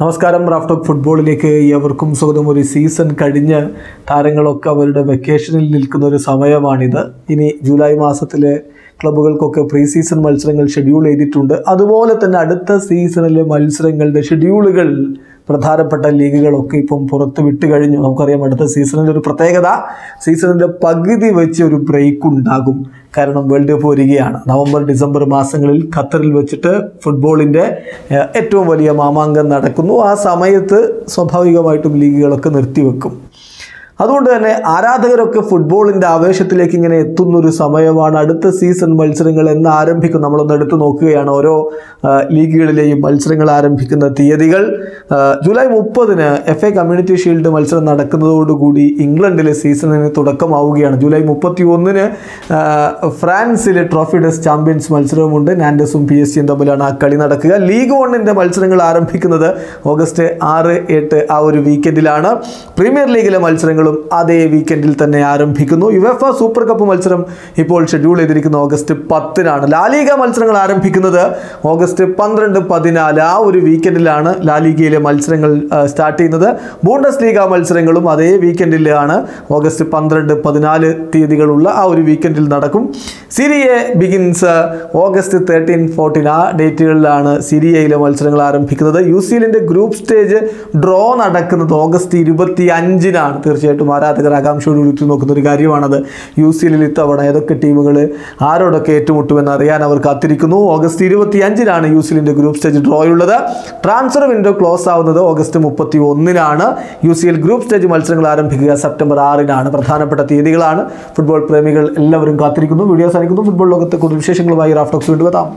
നമസ്കാരം. റാഫ്റ്റോക്ക് ഫുട്ബോളിലേക്ക് ഏവർക്കും സ്വാഗതം. ഒരു സീസൺ കഴിഞ്ഞ് താരങ്ങളൊക്കെ അവരുടെ വെക്കേഷനിൽ നിൽക്കുന്ന ഒരു സമയമാണിത്. ഇനി ജൂലൈ മാസത്തിലെ ക്ലബ്ബുകൾക്കൊക്കെ പ്രീ സീസൺ മത്സരങ്ങൾ ഷെഡ്യൂൾ ചെയ്തിട്ടുണ്ട്. അതുപോലെ തന്നെ അടുത്ത സീസണിലെ മത്സരങ്ങളുടെ ഷെഡ്യൂളുകൾ പ്രധാനപ്പെട്ട ലീഗുകളൊക്കെ ഇപ്പം പുറത്ത് വിട്ടു കഴിഞ്ഞു. നമുക്കറിയാം അടുത്ത സീസണിന്റെ ഒരു പ്രത്യേകത സീസണിന്റെ പകുതി വെച്ച് ഒരു ബ്രേക്ക് ഉണ്ടാകും. കാരണം വേൾഡ് കപ്പ് വരികയാണ്. നവംബർ ഡിസംബർ മാസങ്ങളിൽ ഖത്തറിൽ വെച്ചിട്ട് ഫുട്ബോളിന്റെ ഏറ്റവും വലിയ മാമാങ്കം നടക്കുന്നു. ആ സമയത്ത് സ്വാഭാവികമായിട്ടും ലീഗുകളൊക്കെ നിർത്തിവെക്കും. അതുകൊണ്ട് തന്നെ ആരാധകരൊക്കെ ഫുട്ബോളിന്റെ ആവേശത്തിലേക്ക് ഇങ്ങനെ എത്തുന്ന ഒരു സമയമാണ്. അടുത്ത സീസൺ മത്സരങ്ങൾ എന്ന് ആരംഭിക്കും. നമ്മളൊന്ന് എടുത്തു നോക്കുകയാണ്. ഓരോ ലീഗുകളിലെയും മത്സരങ്ങൾ ആരംഭിക്കുന്ന തീയതികൾ. ജൂലൈ മുപ്പതിന് എഫ് എ കമ്മ്യൂണിറ്റി ഷീൽഡ് മത്സരം നടക്കുന്നതോടുകൂടി ഇംഗ്ലണ്ടിലെ സീസണിന് തുടക്കമാവുകയാണ്. ജൂലൈ മുപ്പത്തി ഒന്നിന് ഫ്രാൻസിലെ ട്രോഫി ഡെസ് ചാമ്പ്യൻസ് മത്സരവുമുണ്ട്. നാൻഡസും പി എസ് സിയും തമ്മിലാണ് ആ കളി നടക്കുക. ലീഗ് വണ്ണിന്റെ മത്സരങ്ങൾ ആരംഭിക്കുന്നത് ഓഗസ്റ്റ് ആറ് എട്ട് ആ ഒരു വീക്കെൻഡിലാണ് പ്രീമിയർ ലീഗിലെ മത്സരങ്ങളും അതേ വീക്കെൻഡിൽ തന്നെ ആരംഭിക്കുന്നു. യുവഫ സൂപ്പർ കപ്പ് മത്സരം ഇപ്പോൾ ഷെഡ്യൂൾ ചെയ്തിരിക്കുന്ന. ഓഗസ്റ്റ് പത്തിനാണ് ലാലിഗ മത്സരങ്ങൾ ആരംഭിക്കുന്നത്. ഓഗസ്റ്റ് പന്ത്രണ്ട് പതിനാല് ആ ഒരു വീക്കെൻഡിലാണ് ലാലിഗയിലെ മത്സരങ്ങൾ സ്റ്റാർട്ട് ചെയ്യുന്നത്. ബോണ്ടസ് ലീഗ മത്സരങ്ങളും അതേ വീക്കെൻഡിലാണ് ഓഗസ്റ്റ് പന്ത്രണ്ട് പതിനാല് തീയതികളുള്ള ആ ഒരു വീക്കെൻഡിൽ നടക്കും. Serie begins August thirteen fourteen ആ ഡേറ്റുകളിലാണ് സിരിയയിലെ മത്സരങ്ങൾ ആരംഭിക്കുന്നത്. യു സി എല്ലിന്റെ ഗ്രൂപ്പ് സ്റ്റേജ് ഡ്രോ നടക്കുന്നത് ഓഗസ്റ്റ് ഇരുപത്തി അഞ്ചിനാണ് തീർച്ചയായിട്ടും ആരാധകർ ആകാംക്ഷയോട് ഉരുത്തി നോക്കുന്ന ഒരു കാര്യമാണത്. യു സി എല്ലിൽ ഇത്തവണ ഏതൊക്കെ ടീമുകൾ ആരോടൊക്കെ ഏറ്റുമുട്ടുമെന്ന് അറിയാൻ അവർ കാത്തിരിക്കുന്നു. ഓഗസ്റ്റ് ഇരുപത്തി അഞ്ചിനാണ് യു സി എല്ലിന്റെ ഗ്രൂപ്പ് സ്റ്റേജ് ഡ്രോയുള്ളത് ട്രാൻസ്ഫർ വിൻഡോ ക്ലോസ് ആവുന്നത് ഓഗസ്റ്റ് മുപ്പത്തി ഒന്നിനാണ് U C L group stage മത്സരങ്ങൾ ആരംഭിക്കുക സെപ്റ്റംബർ ആറിനാണ് പ്രധാനപ്പെട്ട തീയതികളാണ്. ഫുട്ബോൾ പ്രേമികൾ എല്ലാവരും കാത്തിരിക്കുന്നു. വീഡിയോ സാധിക്കുന്നു ഫുട്ബോൾ ലോകത്തെ കൂടുതൽ വിശേഷങ്ങളുമായി റാഫ്റ്റോക്സ് വീണ്ടും എത്താം.